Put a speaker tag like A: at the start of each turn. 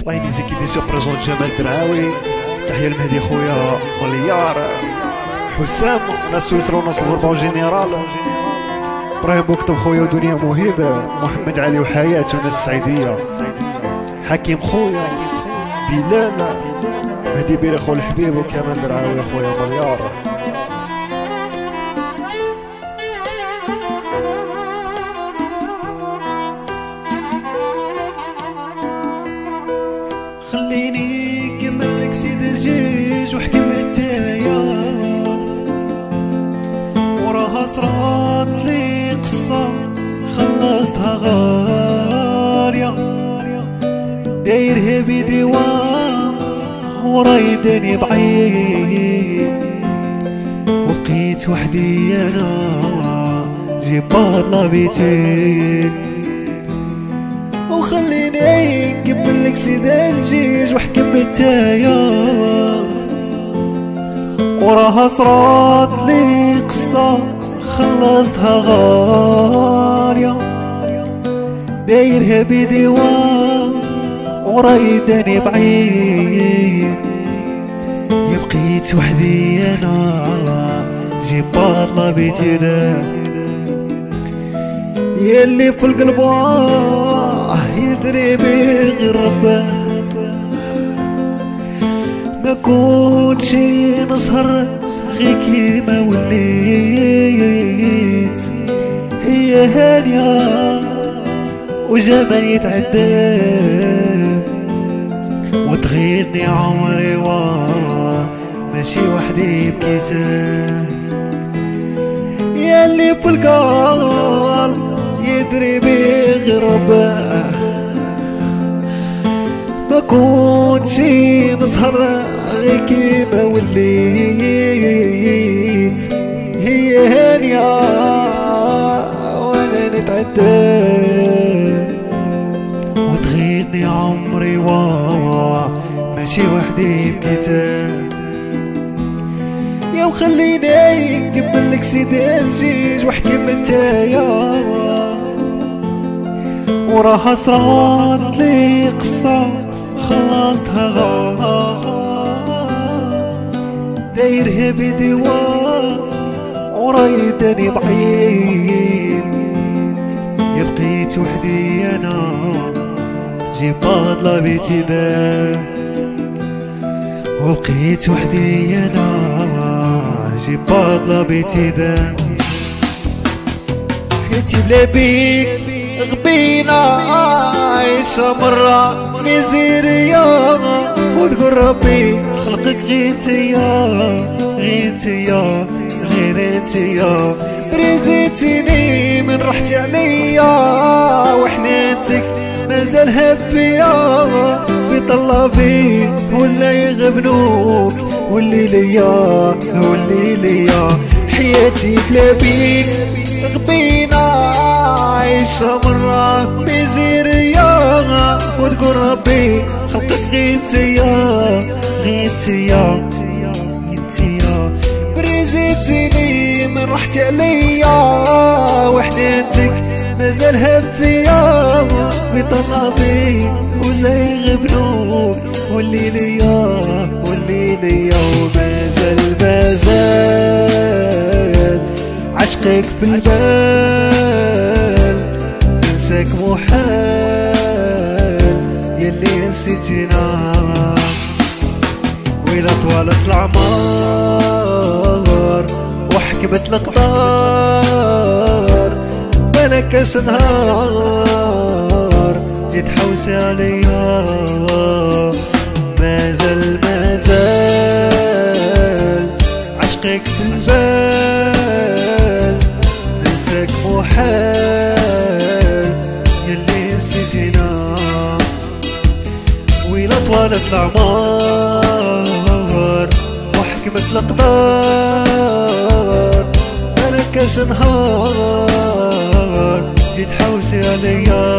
A: الله يميزي كي دي سوبريزون جمال دراوي تحية المهدي خويا مليار حسام ناس سويسرا وناس الغربة جينيرال إبراهيم بوكتب خويا ودنيا مهيب محمد علي وحياة وناس السعيدية حكيم خويا بلال مهدي بيري خو الحبيب وكمال دراوي خويا مليار
B: غالية دايرها بديوان ورايدني بعيد. وبقيت وحدي أنا جيب باطلة بيتين. وخليني نكمل لك سيد الجيج وأحكم بالتايا وراها صرات لي قصة خلصتها غالية دايرها بديوان ورايدني بعيد. يا بقيت وحدي أنا جيب باطلة بيتي يلي في القلب يدري بيه غير ربه ما كنتش نسهر غير كيما وليت. هي هانية. وجمال يتعدى. وتغيرني عمري واه ماشي وحدي بكيته يلي في القلب يدري بغربة ما كنتش نسهر غير كيما وليت. هي هانية وأنا نتعدى. عمري واوا ماشي وحدي بكيتها يا وخليني نكمل لك سيدي الجيج واحكم انتايا وراها صرات لي قصة خلصتها غلط دايرها بديوان ورايدني بعيد. يا بقيت وحدي أنا. جيب بيتي ده وبقيت وحدي أنا جيب بيتي ده حياتي بلا بيك غبينا عايشة مرة ميزيريا وتقول ربي خلقك غير انتيا غير انتيا غير انتيا بريزيتيني مازال هفيا في طلابي ولا يغبنوك واللي ليا واللي ليا. حياتي بلا بيك غبينا عايشة مرة بزيريا وتقول ربي خلقك غير انتيا غير انتيا بريزيتيني من رحتي عليا وحنانتك مازال هفيا بطلبي ولا يغبنوك. واللي ليا واللي ليا ومازال مازال عشقك في البال. ننساك محال. يلي نسيتينا ويلا طوالت العمار. وحكمت القدار ملكش نهار. جيت حوسي عليا. مازال مازال عشقك في البال ننساك محال يلي نسيتينا. ويلا طوالت العمار وحكمت الأقدار. ملكش نهار جيت حوسي عليا.